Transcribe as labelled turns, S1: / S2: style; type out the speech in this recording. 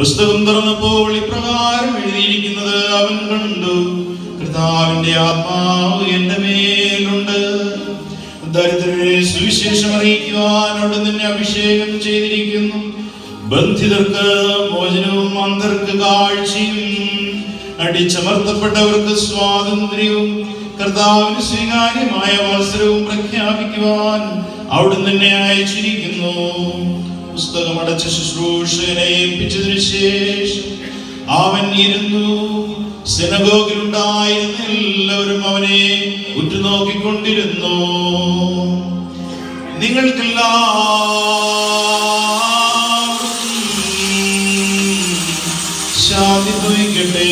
S1: പുസ്തകം തുറന്നപ്പോൾ ഇപ്രകാരം എഴുതിയിരിക്കുന്നത് അവൻ കണ്ടു. കർത്താവിന്റെ ആത്മാവ് എന്റെ മേലുണ്ട്. ദരിദ്രരെ സുവിശേഷം അറിയിക്കുവാൻ നിന്നെ അഭിഷേകം ചെയ്തിരിക്കുന്നു. ബന്ധിതർക്ക് മോചനവും അന്തർക്ക് കാഴ്ചയും അടിച്ചമർത്തപ്പെട്ടവർക്ക് സ്വാതന്ത്ര്യവും കർത്താവിന് സ്വീകാര്യമായ അവസരവും പ്രഖ്യാപിക്കുവാൻ അവിടുന്ന് നിന്നെ അയച്ചിരിക്കുന്നു. പുസ്തകമടച്ച ശുശ്രൂഷകനെ ഏൽപ്പിച്ചതിനു ശേഷം അവൻ ഇരുന്നു. സെനഗോഗിലുണ്ടായിരുന്ന എല്ലാവരും അവനെ ഉറ്റുനോക്കിക്കൊണ്ടിരുന്നു. നിങ്ങൾക്കില്ല ശാന്തി തോയിക്കട്ടെ